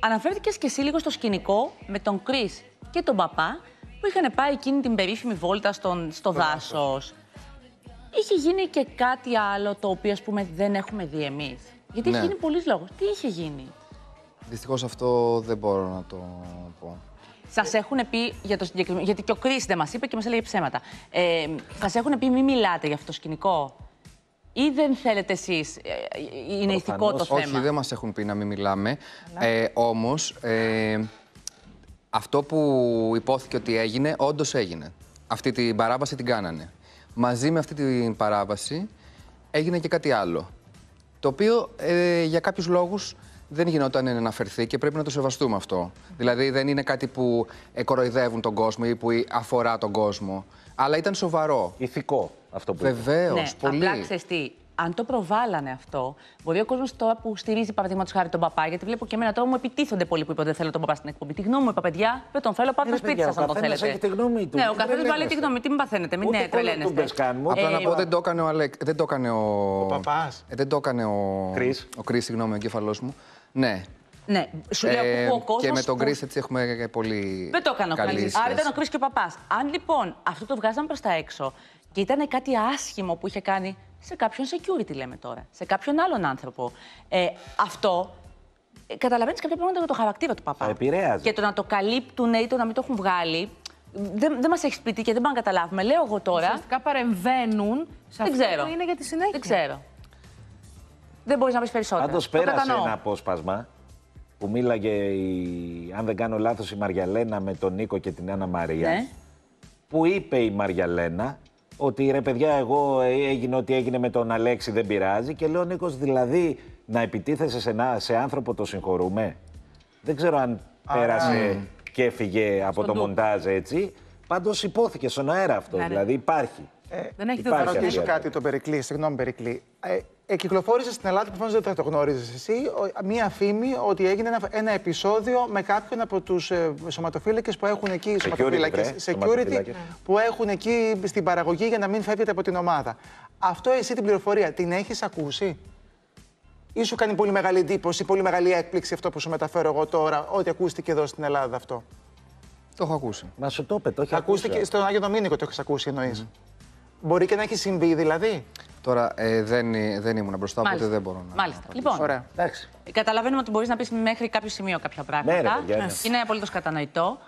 αναφέρθηκες και εσύ λίγο στο σκηνικό με τον Κρι και τον παπά που είχαν πάει εκείνη την περίφημη βόλτα στον, στο δάσος. Είχε γίνει και κάτι άλλο το οποίο ας πούμε δεν έχουμε δει εμείς; Γιατί Ναι. είχε γίνει πολλοί λόγος. Τι είχε γίνει; Δυστυχώς αυτό δεν μπορώ να το πω. Σας έχουν πει για το συγκεκριμένο. Γιατί και ο Κρι δεν μας είπε και μας έλεγε ψέματα. Ε, Σας έχουν πει μην μιλάτε για αυτό το σκηνικό; Ή δεν θέλετε εσείς, είναι ηθικό το θέμα; Όχι, δεν μας έχουν πει να μην μιλάμε. Ε, Όμως, ε, αυτό που υπόθηκε ότι έγινε, όντως έγινε. Αυτή την παράβαση την κάνανε. Μαζί με αυτή την παράβαση έγινε και κάτι άλλο. Το οποίο ε, για κάποιους λόγους δεν γινόταν να αναφερθεί και πρέπει να το σεβαστούμε αυτό. Δηλαδή δεν είναι κάτι που ε, κοροϊδεύουν τον κόσμο ή που αφορά τον κόσμο. Αλλά ήταν σοβαρό. Ηθικό αυτό που είπε. Βεβαίως, ναι, πολύ. Απλά ξέρεις τι, αν το προβάλλανε αυτό, μπορεί ο κόσμος τώρα που στηρίζει παραδείγματος χάρη τον παπά, γιατί βλέπω και εμένα τώρα μου επιτίθονται πολύ που είπα δεν θέλω τον παπά στην εκπομπή. Τη γνώμη μου είπα, παιδιά, δεν τον θέλω, πάτε Ναι, στο ρε, σπίτι παιδιά, σας αν ο το καθένας θέλετε. έχει τη γνώμη του. Ναι, ο Τι καθένας βάλει τη τρελαίνεστε. γνώμη. Τι μην παθαίνετε, μην Ούτε ναι, κολοτούμπες τρελαίνεστε. κάνουμε, ούτε Απλά να πω, Ε, δεν το έκανε ο Αλέκ. Δεν το έκανε ο. Ο παπάς. Ε, δεν το έκανε ο. Κρίς. Ο Κρι, συγγνώμη, ο εγκέφαλός μου. Ναι. Ναι, σου λέω Ε, που ο κόσμος. και με τον Κρι έτσι έχουμε πολύ. Δεν το έκανε ο καλή Κρι. σχέση. Άρα ήταν ο Κρι και ο παπάς. Αν λοιπόν αυτό το βγάζαμε προς τα έξω και ήταν κάτι άσχημο που είχε κάνει σε κάποιον security, λέμε τώρα, σε κάποιον άλλον άνθρωπο, ε, αυτό. Ε, Καταλαβαίνεις κάποια πράγματα για το χαρακτήρα του παπά. Θα επηρέαζε. Και το να το καλύπτουν ή το να μην το έχουν βγάλει. Δεν, δεν μας έχει πει τι και δεν μπορούμε να καταλάβουμε. Λέω εγώ τώρα. Ουσιαστικά παρεμβαίνουν σε Δεν αυτό ξέρω. που είναι για τη συνέχεια. Δεν ξέρω. Δεν μπορείς να πεις περισσότερα. Πάντως Το πέρασε κατανοώ. ένα απόσπασμα που μίλαγε, η, αν δεν κάνω λάθος, η Μαριαλένα με τον Νίκο και την Άννα Μαρία. Ναι. Που είπε η Μαριαλένα ότι ρε παιδιά, εγώ ε, έγινε ό,τι έγινε με τον Αλέξη, δεν πειράζει. Και λέει ο Νίκος, δηλαδή να επιτίθεσαι σε, ένα, σε άνθρωπο το συγχωρούμε; Δεν ξέρω αν πέρασε και έφυγε από το ντου. μοντάζ έτσι. Πάντως υπόθηκε στον αέρα αυτό. Ναι, ναι. Δηλαδή υπάρχει. Δεν έχει Υπάρχει Θα δεδομένο. ρωτήσω αυτή η κάτι τον Περικλή, συγγνώμη Περικλή. Ε, ε, κυκλοφόρησε στην Ελλάδα, προφανώς δεν θα το γνώριζες εσύ, ο- μία φήμη ότι έγινε ένα, ένα επεισόδιο με κάποιον από τους ε, σωματοφύλακες που έχουν εκεί. σωματοφύλακες, βρε, security σωματοφύλακες. που έχουν εκεί στην παραγωγή για να μην φεύγετε από την ομάδα. Αυτό εσύ την πληροφορία την έχεις ακούσει; Ή σου κάνει πολύ μεγάλη εντύπωση, πολύ μεγάλη έκπληξη αυτό που σου μεταφέρω εγώ τώρα, ότι ακούστηκε εδώ στην Ελλάδα αυτό; Το έχω ακούσει. Μα σου το είπε, το έχει Ακούστηκε ακούσει. στον Άγιο Δομήνικο, το έχεις ακούσει εννοείς. Μπορεί και να έχει συμβεί δηλαδή. Τώρα ε, δεν, δεν ήμουν μπροστά, οπότε Μάλιστα. δεν μπορώ να. Μάλιστα. Λοιπόν, Ωραία. Εντάξει. Καταλαβαίνουμε ότι μπορείς να πεις μέχρι κάποιο σημείο κάποια πράγματα. Ναι, ρε παιδιά, ναι. Είναι απολύτως κατανοητό.